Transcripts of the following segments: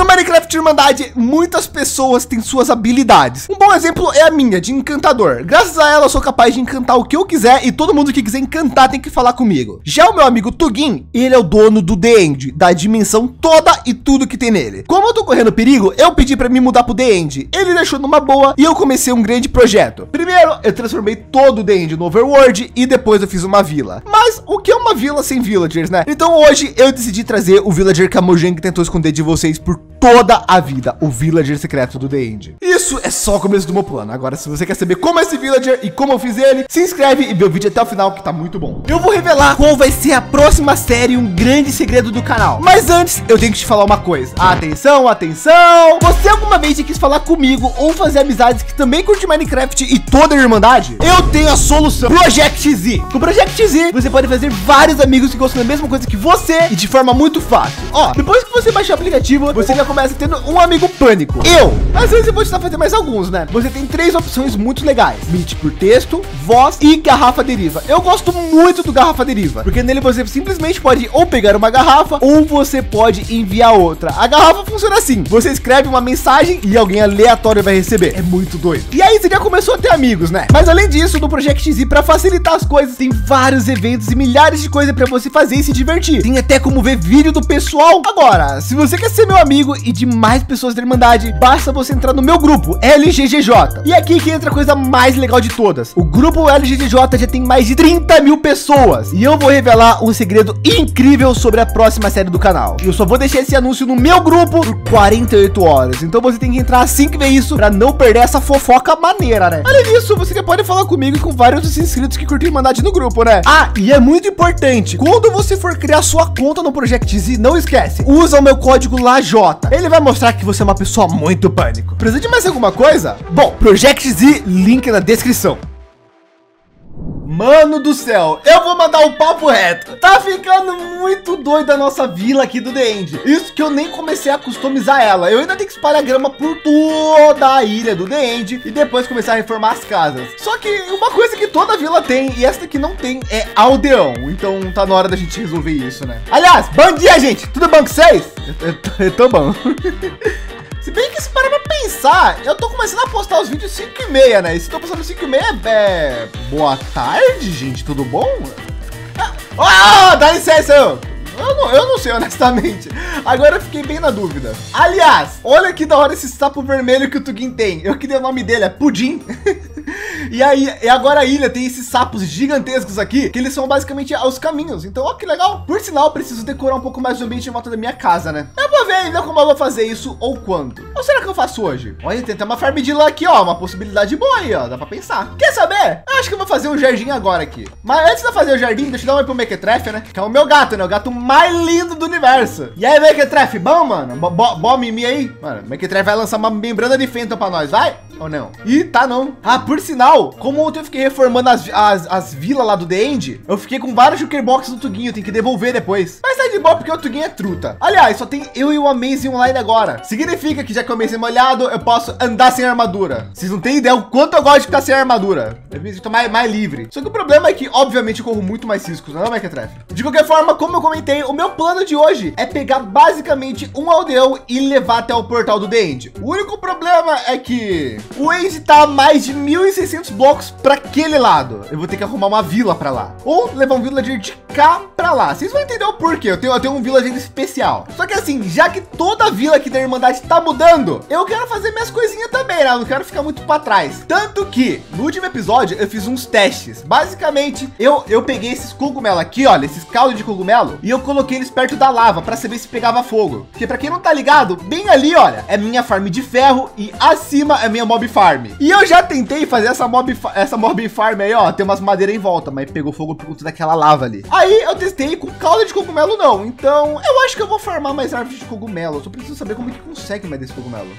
no Minecraft Irmandade, muitas pessoas têm suas habilidades. Um bom exemplo é a minha, de encantador. Graças a ela, eu sou capaz de encantar o que eu quiser e todo mundo que quiser encantar tem que falar comigo. Já o meu amigo Tugin, ele é o dono do The End, da dimensão toda e tudo que tem nele. Como eu tô correndo perigo, eu pedi para me mudar pro The End. Ele deixou numa boa e eu comecei um grande projeto. Primeiro, eu transformei todo o The End no Overworld e depois eu fiz uma vila. Mas o que é uma vila sem villagers, né? Então hoje eu decidi trazer o villager que a Mojang tentou esconder de vocês por toda a vida, o villager secreto do The End. Isso é só o começo do meu plano. Agora, se você quer saber como é esse villager e como eu fiz ele, se inscreve e vê o vídeo até o final que tá muito bom. Eu vou revelar qual vai ser a próxima série, um grande segredo do canal. Mas antes, eu tenho que te falar uma coisa. Atenção, atenção! Você alguma vez quis falar comigo ou fazer amizades que também curte Minecraft e toda a Irmandade? Eu tenho a solução. Project Z. Com Project Z, você pode fazer vários amigos que gostam da mesma coisa que você e de forma muito fácil. Ó, depois que você baixar o aplicativo, você já começa tendo um amigo pânico. Eu, às vezes eu vou te fazer mais alguns, né? Você tem três opções muito legais: Meet por texto, voz e garrafa deriva. Eu gosto muito do garrafa deriva, porque nele você simplesmente pode ou pegar uma garrafa ou você pode enviar outra. A garrafa funciona assim: você escreve uma mensagem e alguém aleatório vai receber. É muito doido. E aí você já começou a ter amigos, né? Mas além disso, no Project Z, para facilitar as coisas, tem vários eventos e milhares de coisas para você fazer e se divertir. Tem até como ver vídeo do pessoal. Agora, se você quer ser meu amigo e de mais pessoas da Irmandade, basta você entrar no meu grupo LGGJ. E aqui que entra a coisa mais legal de todas. O grupo LGGJ já tem mais de 30 mil pessoas. E eu vou revelar um segredo incrível sobre a próxima série do canal. Eu só vou deixar esse anúncio no meu grupo por 48 horas. Então você tem que entrar assim que ver isso para não perder essa fofoca maneira, né? Além disso, você pode falar comigo e com vários dos inscritos que curtem Irmandade no grupo, né? Ah, e é muito importante. Quando você for criar sua conta no Project Z, não esquece. Usa o meu código LAJ. Ele vai mostrar que você é uma pessoa muito pânico. Precisa de mais alguma coisa? Bom, Project Z, link na descrição. Mano do céu, eu vou mandar o um papo reto. Tá ficando muito doido a nossa vila aqui do The End. Isso que eu nem comecei a customizar ela. Eu ainda tenho que espalhar grama por toda a ilha do The End e depois começar a reformar as casas. Só que uma coisa que toda vila tem e essa que não tem é aldeão. Então tá na hora da gente resolver isso, né? Aliás, bom dia, gente. Tudo bom com vocês? Eu, eu, eu tô bom. Se bem que se parar pra pensar, eu tô começando a postar os vídeos 5 e meia, né? E se tô postando 5 e meia, é... Boa tarde, gente, tudo bom? Ah, oh, dá licença, eu... Eu não, eu não sei, honestamente. Agora eu fiquei bem na dúvida. Aliás, olha que da hora esse sapo vermelho que o Tugin tem. Eu que dei o nome dele, é Pudim. e aí, e agora a ilha tem esses sapos gigantescos aqui, que eles são basicamente os caminhos. Então, ó, que legal. Por sinal, preciso decorar um pouco mais o ambiente em volta da minha casa, né? Eu vou ver ainda como eu vou fazer isso ou quando. Ou será que eu faço hoje? Olha, tem até uma farm de lã aqui, ó. Uma possibilidade boa aí, ó. Dá pra pensar. Quer saber? Eu acho que eu vou fazer um jardim agora aqui. Mas antes de fazer o jardim, deixa eu dar um oi pro Mequetrefe, né? Que é o meu gato, né? O gato mais lindo do universo. E aí, Mequetrefe, bom, mano? Bom mimi aí? Mano, Mequetrefe vai lançar uma membrana de Phantom pra nós, vai? Ou não? Ih, tá não. Ah, por sinal, como ontem eu fiquei reformando as, as, as vilas lá do The End, eu fiquei com vários Jokerbox do Tuguinho, tem que devolver depois. Mas tá de boa porque o Tuguinho é truta. Aliás, só tem eu e o Amazing Online agora. Significa que já que o Amazing é molhado, eu posso andar sem armadura. Vocês não têm ideia o quanto eu gosto de ficar sem armadura. Eu me sinto mais, mais livre. Só que o problema é que, obviamente, eu corro muito mais riscos, não é, Mequetrefe? De qualquer forma, como eu comentei, o meu plano de hoje é pegar basicamente um aldeão e levar até o portal do The End. O único problema é que o End tá a mais de 1.600 blocos para aquele lado. Eu vou ter que arrumar uma vila para lá. Ou levar um villager de cá para lá. Vocês vão entender o porquê. Eu tenho, eu tenho um villager especial. Só que assim, já que toda a vila aqui da Irmandade tá mudando, eu quero fazer minhas coisinhas também, né? Eu não quero ficar muito para trás. Tanto que no último episódio eu fiz uns testes. Basicamente, eu, eu peguei esses cogumelos aqui, olha, esses caldos de cogumelo, e eu coloquei eles perto da lava para saber se pegava fogo. Porque para quem não tá ligado, bem ali, olha, é minha farm de ferro e acima é minha mob farm. E eu já tentei fazer essa mob, essa mob farm aí, ó, tem umas madeiras em volta, mas pegou fogo por conta daquela lava ali. Aí eu testei com calda de cogumelo não. Então eu acho que eu vou farmar mais árvores de cogumelo. Eu só preciso saber como que consegue mais desse cogumelo.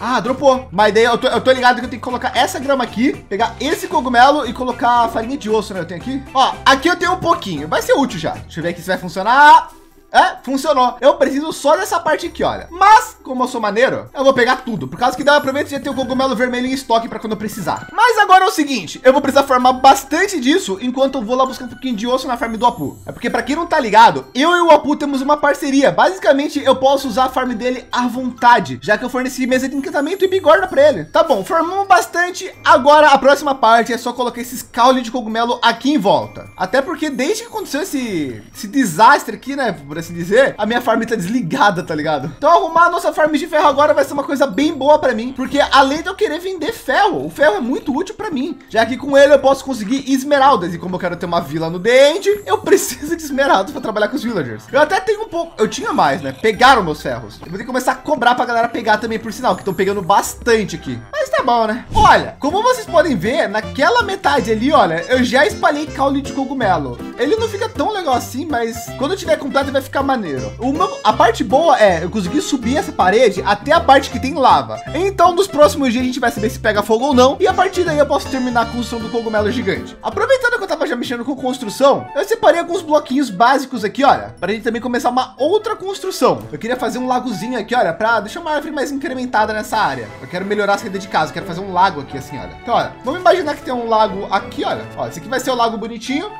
Ah, dropou. Mas daí eu tô, eu tô, ligado que eu tenho que colocar essa grama aqui, pegar esse cogumelo e colocar farinha de osso, né? Eu tenho aqui. Ó, aqui eu tenho um pouquinho. Vai ser útil já. Deixa eu ver aqui se vai funcionar. É, funcionou. Eu preciso só dessa parte aqui, olha. Mas como eu sou maneiro, eu vou pegar tudo. Por causa que dá aproveita de ter o cogumelo vermelho em estoque para quando eu precisar. Mas agora é o seguinte, eu vou precisar farmar bastante disso enquanto eu vou lá buscar um pouquinho de osso na farm do Apu. É porque para quem não tá ligado, eu e o Apu temos uma parceria. Basicamente, eu posso usar a farm dele à vontade, já que eu forneci mesa de encantamento e bigorna para ele. Tá bom, formamos bastante. Agora a próxima parte é só colocar esses caule de cogumelo aqui em volta. Até porque desde que aconteceu esse, esse desastre aqui, né, por assim dizer, a minha farm tá desligada, tá ligado? Então arrumar a nossa farm de ferro agora vai ser uma coisa bem boa para mim, porque além de eu querer vender ferro, o ferro é muito útil para mim, já que com ele eu posso conseguir esmeraldas e como eu quero ter uma vila no End, eu preciso de esmeraldas para trabalhar com os villagers. Eu até tenho um pouco, eu tinha mais, né? Pegaram meus ferros. Eu vou ter que começar a cobrar para galera pegar também por sinal, que estão pegando bastante aqui. Mas tá bom, né? Olha, como vocês podem ver, naquela metade ali, olha, eu já espalhei caule de cogumelo. Ele não fica tão legal assim, mas quando tiver completo vai ficar maneiro. Meu, a parte boa é eu consegui subir essa parede até a parte que tem lava. Então, nos próximos dias a gente vai saber se pega fogo ou não. E a partir daí eu posso terminar a construção do cogumelo gigante. Aproveitando que eu tava já mexendo com construção, eu separei alguns bloquinhos básicos aqui, olha, para a gente também começar uma outra construção. Eu queria fazer um lagozinho aqui, olha, para deixar uma árvore mais incrementada nessa área. Eu quero melhorar a saída de casa, eu quero fazer um lago aqui assim, olha. Então, olha, vamos imaginar que tem um lago aqui, olha. Ó, esse aqui vai ser o lago bonitinho.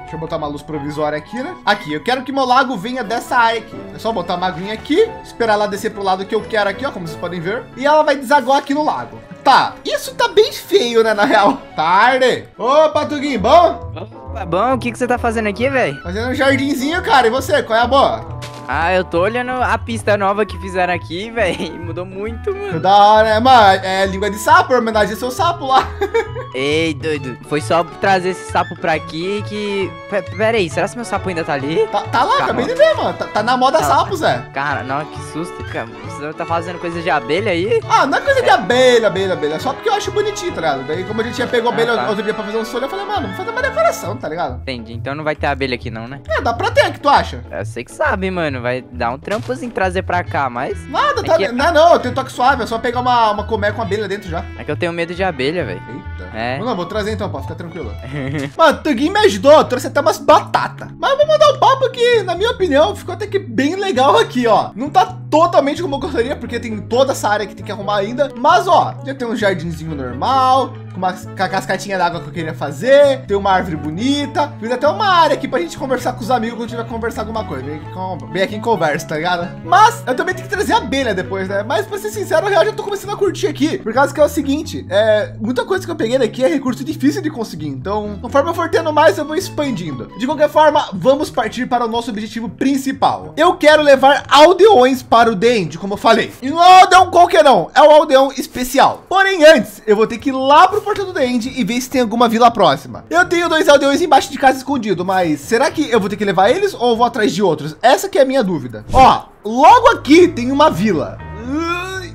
Deixa eu botar uma luz provisória aqui, né? Aqui, eu quero que meu lago venha dessa área aqui. É só botar uma aguinha aqui, esperar ela descer para o lado que eu quero aqui, ó, como vocês podem ver. E ela vai desaguar aqui no lago. Tá, isso tá bem feio, né, na real. Tarde. Ô, Tuguinho, bom? Opa, bom, o que, que você tá fazendo aqui, velho? Fazendo um jardinzinho, cara. E você, qual é a boa? Ah, eu tô olhando a pista nova que fizeram aqui, velho. Mudou muito, mano. Da hora, né? Mano, é língua de sapo, homenagem ao seu sapo lá. Ei, doido. Foi só trazer esse sapo pra aqui que... P Pera aí, será que meu sapo ainda tá ali? Tá, tá lá, Calma. acabei de ver, mano. Tá, tá na moda tá sapo, Zé. Cara, não, que susto, cara. Tá fazendo coisa de abelha aí? Ah, não é coisa é. de abelha, abelha, abelha. Só porque eu acho bonitinho, tá ligado? Daí, como a gente já pegou ah, abelha tá. outro dia pra fazer um solho, eu falei, mano, vou fazer uma decoração, tá ligado? Entendi. Então não vai ter abelha aqui não, né? É, dá pra ter, que tu acha? Eu sei que sabe, mano. Vai dar um trampozinho trazer pra cá, mas... Nada, tá... Que... Não, não, eu tenho toque suave. É só pegar uma, uma colmeia com abelha dentro já. É que eu tenho medo de abelha, velho. Eita. É. Não, vou trazer então, pô. Fica tranquilo. mano, o Tuguinho me ajudou. Trouxe até umas batatas. Mas eu vou mandar um papo que, na minha opinião, ficou até que bem legal aqui, ó. Não tá totalmente como eu gostaria, porque tem toda essa área que tem que arrumar ainda. Mas, ó, já tem um jardinzinho normal, com, uma, com a cascatinha d'água que eu queria fazer, tem uma árvore bonita, fiz até uma área aqui pra gente conversar com os amigos quando tiver conversar alguma coisa. Vem aqui, vem aqui em conversa, tá ligado? Mas eu também tenho que trazer abelha depois, né? Mas pra ser sincero, eu já tô começando a curtir aqui, por causa que é o seguinte, é, muita coisa que eu peguei daqui é recurso difícil de conseguir, então conforme eu for tendo mais, eu vou expandindo. De qualquer forma, vamos partir para o nosso objetivo principal. Eu quero levar aldeões para o Dend, como eu falei. E não é o aldeão qualquer não, é o aldeão especial. Porém, antes, eu vou ter que ir lá pro portão do Dend e ver se tem alguma vila próxima. Eu tenho dois aldeões embaixo de casa escondido, mas será que eu vou ter que levar eles ou vou atrás de outros? Essa que é a minha dúvida. Ó, logo aqui tem uma vila.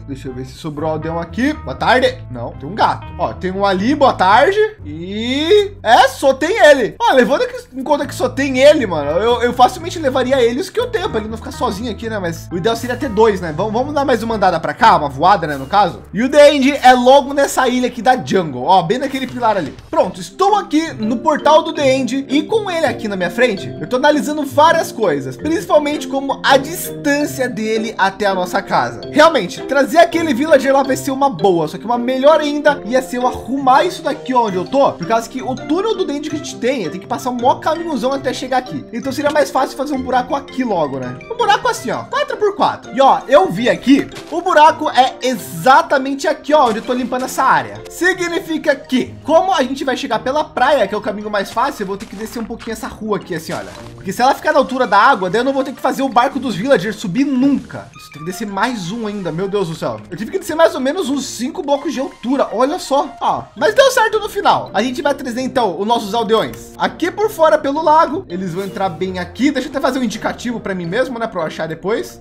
Deixa eu ver se sobrou aldeão aqui. Boa tarde. Não, tem um gato. Ó, tem um ali, boa tarde. E... É, só tem ele. Ó, levando em conta que só tem ele, mano, eu, eu facilmente levaria eles que eu tenho, pra ele não ficar sozinho aqui, né? Mas o ideal seria ter dois, né? Vamos, vamos dar mais uma andada pra cá, uma voada, né, no caso. E o The End é logo nessa ilha aqui da Jungle, ó, bem naquele pilar ali. Pronto, estou aqui no portal do The End e com ele aqui na minha frente, eu tô analisando várias coisas, principalmente como a distância dele até a nossa casa. Realmente, trazer aquele villager lá vai ser uma boa, só que uma melhor ainda ia ser eu arrumar isso daqui onde eu tô, por causa que o túnel do dente que a gente tem, tem que passar um maior caminhozão até chegar aqui. Então seria mais fácil fazer um buraco aqui logo, né? Um buraco assim, ó, 4 por 4 E ó, eu vi aqui, o buraco é exatamente aqui, ó, onde eu tô limpando essa área. Significa que, como a gente vai chegar pela praia, que é o caminho mais fácil, eu vou ter que descer um pouquinho essa rua aqui, assim, olha. Porque se ela ficar na altura da água, daí eu não vou ter que fazer o barco dos villagers subir nunca. Isso tem que descer mais um ainda, meu Deus do céu. Eu tive que descer mais ou menos uns cinco blocos de altura. Olha só. Ó, mas deu certo no final. A gente vai trazer então os nossos aldeões aqui por fora pelo lago. Eles vão entrar bem aqui. Deixa eu até fazer um indicativo para mim mesmo, né? Para eu achar depois.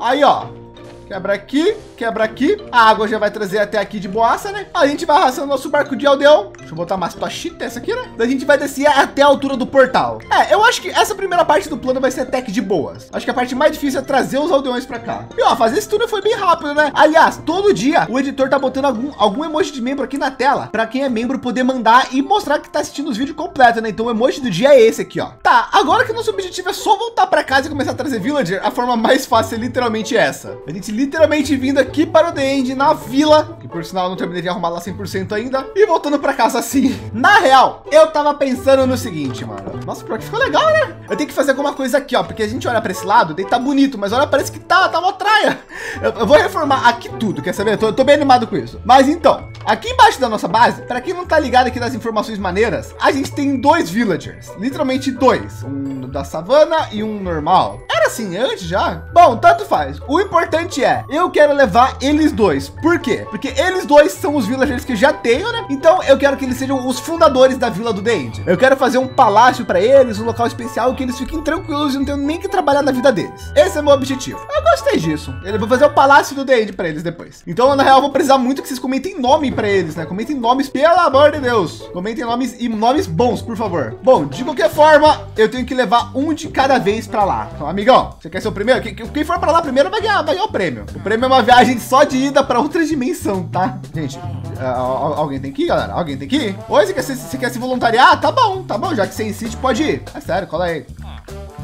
Aí, ó. Quebra aqui, quebra aqui. A água já vai trazer até aqui de boaça, né? A gente vai arrastando nosso barco de aldeão. Eu botar uma tochita essa aqui, né? Daí a gente vai descer até a altura do portal. É, eu acho que essa primeira parte do plano vai ser tech de boas. Acho que a parte mais difícil é trazer os aldeões para cá. E ó, fazer esse túnel foi bem rápido, né? Aliás, todo dia o editor tá botando algum, algum emoji de membro aqui na tela para quem é membro poder mandar e mostrar que tá assistindo os vídeos completos, né? Então o emoji do dia é esse aqui, ó. Tá, agora que nosso objetivo é só voltar para casa e começar a trazer villager, a forma mais fácil é literalmente essa. A gente literalmente vindo aqui para o The End na vila, que por sinal eu não terminei de arrumar lá 100% ainda, e voltando para casa assim. Na real, eu tava pensando no seguinte, mano. Nossa, pior que ficou legal, né? Eu tenho que fazer alguma coisa aqui, ó, porque a gente olha para esse lado, daí tá bonito, mas olha, parece que tá, tá uma traia. Eu, eu vou reformar aqui tudo, quer saber? Eu tô, eu tô bem animado com isso. Mas então, aqui embaixo da nossa base, para quem não tá ligado aqui nas informações maneiras, a gente tem dois villagers, literalmente dois, um da savana e um normal. Era assim antes já? Bom, tanto faz. O importante é, eu quero levar eles dois. Por quê? Porque eles dois são os villagers que já tenho, né? Então eu quero que eles sejam os fundadores da vila do Dende. Eu quero fazer um palácio para eles, um local especial que eles fiquem tranquilos e não tenham nem que trabalhar na vida deles. Esse é meu objetivo. Eu gostei disso. Eu vou fazer o palácio do Dende para eles depois. Então, na real, vou precisar muito que vocês comentem nome para eles, né? Comentem nomes, pelo amor de Deus. Comentem nomes e nomes bons, por favor. Bom, de qualquer forma, eu tenho que levar um de cada vez para lá. Então, amigão, você quer ser o primeiro? Quem for para lá primeiro vai ganhar, vai ganhar o prêmio. O prêmio é uma viagem só de ida para outra dimensão, tá? Gente, alguém tem que ir, galera? Alguém tem que ir? Oi, você quer, se, você quer se voluntariar? Tá bom, tá bom. Já que você insiste, pode ir. É sério, cola aí.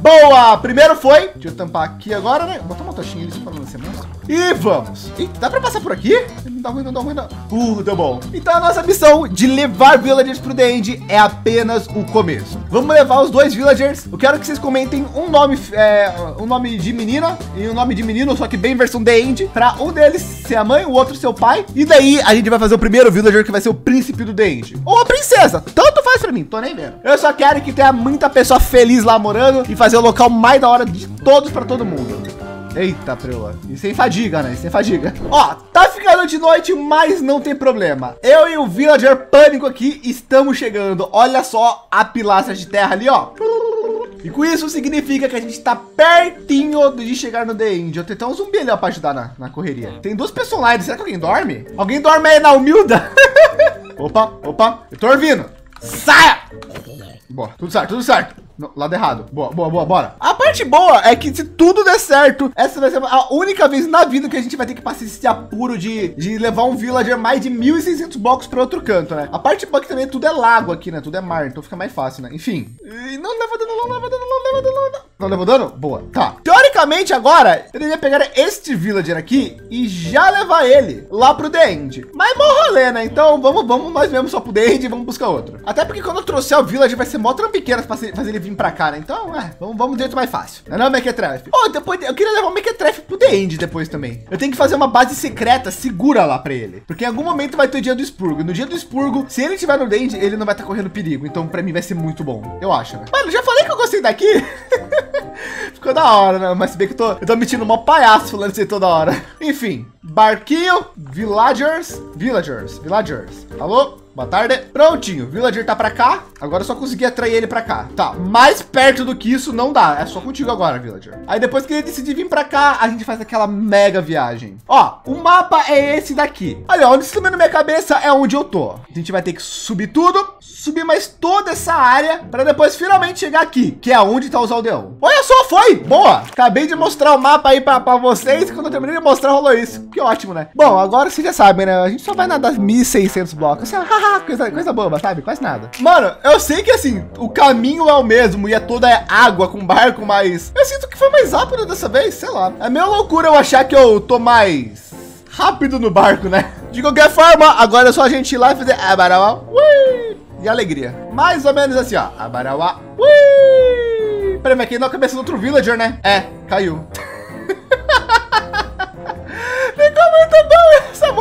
Boa! Primeiro foi. Deixa eu tampar aqui agora, né? Botar uma tochinha ali pra não ser monstro. E vamos. Eita, dá pra passar por aqui? Não dá ruim, não dá ruim, não. Uh, deu bom. Então a nossa missão de levar villagers pro The End é apenas o começo. Vamos levar os dois villagers. Eu quero que vocês comentem um nome, é, um nome de menina e um nome de menino, só que bem versão The End, para um deles ser a mãe, o outro ser o pai. E daí a gente vai fazer o primeiro villager que vai ser o príncipe do The End. Ou a princesa. Tanto faz para mim, tô nem vendo. Eu só quero que tenha muita pessoa feliz lá morando e fazer o local mais da hora de todos para todo mundo. Eita, preula. E sem fadiga, né? E sem fadiga. Ó, tá ficando de noite, mas não tem problema. Eu e o Villager Pânico aqui estamos chegando. Olha só a pilastra de terra ali, ó. E com isso significa que a gente está pertinho de chegar no The End. Eu tenho até um zumbi ali para ajudar na, na correria. Tem duas personagens. Será que alguém dorme? Alguém dorme aí na humilda? opa, opa. Eu tô ouvindo. Saia! Boa, tudo certo, tudo certo. Lado errado. Boa, boa, boa, bora. A parte boa é que se tudo der certo, essa vai ser a única vez na vida que a gente vai ter que passar esse apuro de, de levar um villager mais de 1.600 blocos para outro canto, né? A parte boa é que também tudo é lago aqui, né? Tudo é mar, então fica mais fácil, né? Enfim. E não leva dano, não leva dano, não leva dano, não. Não levou dano? Boa. Tá. Teoricamente, agora, eu deveria pegar este villager aqui e já levar ele lá pro The End. Mas bom rolê, né? Então vamos, vamos nós mesmo só pro The End e vamos buscar outro. Até porque quando eu trouxer o villager vai ser mó trampiqueira fazer, fazer ele vir para cá, né? Então, é, vamos, vamos jeito mais fácil. Não é não, Mequetrefe? Oh, depois, eu queria levar o Mequetrefe pro The End depois também. Eu tenho que fazer uma base secreta segura lá para ele. Porque em algum momento vai ter o dia do expurgo. No dia do expurgo, se ele estiver no The End, ele não vai estar tá correndo perigo. Então, para mim vai ser muito bom. Eu acho, né? Mano, já falei que eu gostei daqui. Ficou da hora, né? Mas se bem que eu tô, eu tô metindo uma palhaço falando isso aí toda hora. Enfim, barquinho, villagers, villagers, villagers. Alô? Boa tarde. Prontinho, villager tá para cá. Agora eu só consegui atrair ele para cá. Tá, mais perto do que isso não dá. É só contigo agora, villager. Aí depois que ele decidir vir para cá, a gente faz aquela mega viagem. Ó, o mapa é esse daqui. Olha, onde subiu na minha cabeça é onde eu tô. A gente vai ter que subir tudo, subir mais toda essa área para depois finalmente chegar aqui, que é onde tá os aldeão. Olha só, foi. Boa. Acabei de mostrar o mapa aí para vocês quando eu terminei de mostrar rolou isso. Que ótimo, né? Bom, agora vocês já sabem, né? A gente só vai nadar 1.600 blocos. Assim, coisa, coisa boba, sabe? Quase nada. Mano, eu sei que assim, o caminho é o mesmo e é toda água com barco, mas eu sinto que foi mais rápido dessa vez, sei lá. É meio loucura eu achar que eu tô mais rápido no barco, né? De qualquer forma, agora é só a gente ir lá e fazer abarauá, ui, e alegria. Mais ou menos assim, ó, abarauá, ui. Peraí, mas aqui na cabeça do outro villager, né? É, caiu.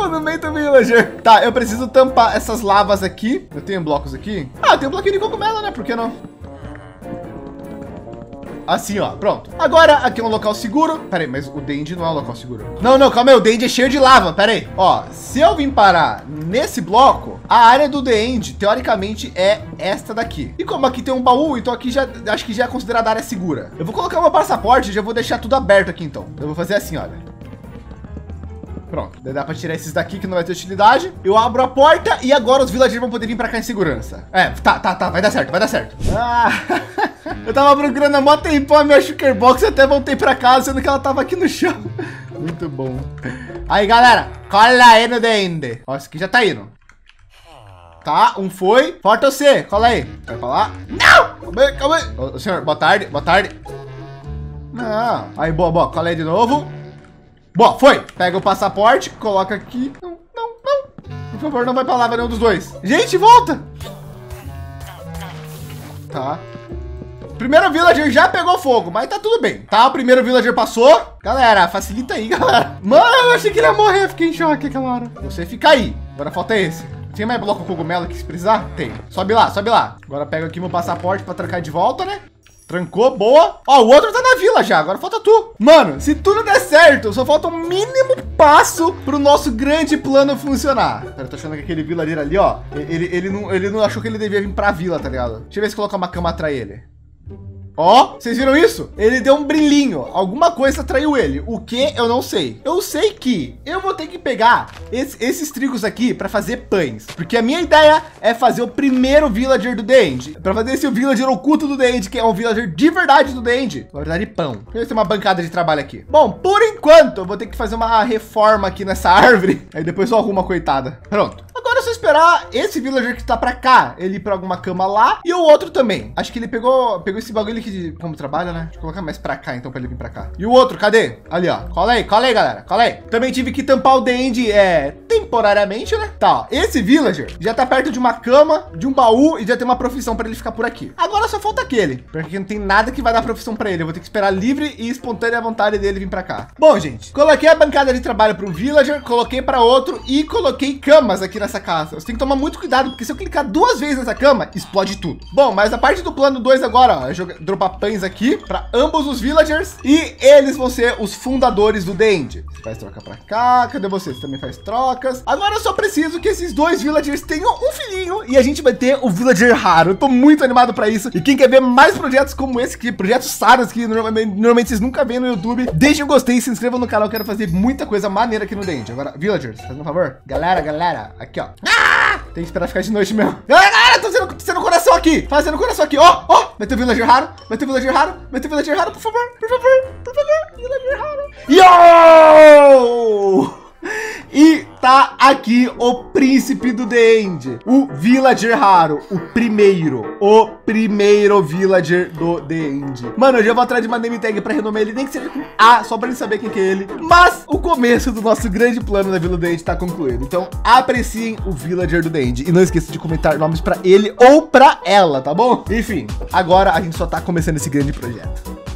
Monumento Villager. Tá, eu preciso tampar essas lavas aqui. Eu tenho blocos aqui? Ah, tem um bloquinho de cogumelo, né? Por que não? Assim, ó, pronto. Agora, aqui é um local seguro. Pera aí, mas o Dende não é um local seguro. Não, não, calma aí, o Dende é cheio de lava, pera aí. Ó, se eu vim parar nesse bloco, a área do Dende, teoricamente, é esta daqui. E como aqui tem um baú, então aqui já, acho que já é considerada área segura. Eu vou colocar meu passaporte, já vou deixar tudo aberto aqui, então. Eu vou fazer assim, olha. Pronto, daí dá para tirar esses daqui que não vai ter utilidade. Eu abro a porta e agora os villagers vão poder vir para cá em segurança. É, tá, tá, tá, vai dar certo, vai dar certo. Ah, eu tava procurando a moto tempão a minha Sugar Box até voltei para casa, sendo que ela tava aqui no chão. Muito bom. Aí, galera, cola aí no dente. Ó, esse aqui já tá indo. Tá, um foi. Falta você, cola aí. Vai pra lá. Não! Calma aí, calma aí. Ô, senhor, boa tarde, boa tarde. Não. Aí, boa, boa, cola aí de novo. Boa, foi. Pega o passaporte, coloca aqui. Não, não, não. Por favor, não vai pra lá, vai nenhum dos dois. Gente, volta. Tá. Primeiro villager já pegou fogo, mas tá tudo bem. Tá, o primeiro villager passou. Galera, facilita aí, galera. Mano, eu achei que ele ia morrer. Fiquei em choque aquela hora. Você fica aí. Agora falta esse. Tem mais bloco cogumelo aqui se precisar? Tem. Sobe lá, sobe lá. Agora pega aqui meu passaporte para trancar de volta, né? Trancou, boa. Ó, o outro tá na vila já, agora falta tu. Mano, se tudo der certo, só falta um mínimo passo pro nosso grande plano funcionar. Cara, eu tô achando que aquele vilareiro ali, ó, ele, ele, não, ele não achou que ele devia vir pra vila, tá ligado? Deixa eu ver se colocar uma cama atrás ele. Ó, vocês viram isso? Ele deu um brilhinho. Alguma coisa atraiu ele. O que eu não sei. Eu sei que eu vou ter que pegar esse, esses trigos aqui para fazer pães. Porque a minha ideia é fazer o primeiro villager do End. Para fazer esse villager oculto do End, que é um villager de verdade do End. Na verdade, pão. Deixa eu ter uma bancada de trabalho aqui. Bom, por enquanto, eu vou ter que fazer uma reforma aqui nessa árvore. Aí depois eu arrumo a coitada. Pronto. É só esperar esse villager que tá para cá, ele ir para alguma cama lá e o outro também. Acho que ele pegou, pegou esse bagulho aqui de como trabalha, né? Deixa eu colocar mais pra cá, então, pra ele vir pra cá. E o outro, cadê? Ali, ó. Cola aí, cola aí, galera. Cola aí. Também tive que tampar o End, é, temporariamente, né? Tá, ó. Esse villager já tá perto de uma cama, de um baú e já tem uma profissão pra ele ficar por aqui. Agora só falta aquele, porque não tem nada que vai dar profissão pra ele. Eu vou ter que esperar livre e espontânea vontade dele vir pra cá. Bom, gente, coloquei a bancada de trabalho para um villager, coloquei para outro e coloquei camas aqui nessa casa. Você tem que tomar muito cuidado, porque se eu clicar duas vezes nessa cama, explode tudo. Bom, mas a parte do plano 2 agora, ó, é jogar, dropar pães aqui para ambos os villagers e eles vão ser os fundadores do End. Você faz troca para cá, cadê você? Você também faz trocas. Agora eu só preciso que esses dois villagers tenham um filhinho e a gente vai ter o villager raro. Eu tô muito animado para isso. E quem quer ver mais projetos como esse, que projetos saras que normalmente, normalmente vocês nunca veem no YouTube, deixem um gostei se inscrevam no canal. Quero fazer muita coisa maneira aqui no End. Agora, villagers, faz um favor. Galera, galera, aqui ó. Ah! Tem que esperar ficar de noite mesmo. Galera, galera, tô fazendo, fazendo coração aqui. Fazendo coração aqui. Ó, ó. Vai ter villager raro. Vai ter villager raro. Vai ter villager raro, por favor. Por favor. Por favor. Villager raro. Yo! E tá aqui o príncipe do The End, o Villager Raro, o primeiro, o primeiro Villager do The End. Mano, eu já vou atrás de uma name tag para renomear ele, nem que seja com A, só para ele saber quem que é ele. Mas o começo do nosso grande plano da Vila do The End tá concluído. Então apreciem o Villager do The End e não esqueça de comentar nomes para ele ou para ela, tá bom? Enfim, agora a gente só tá começando esse grande projeto.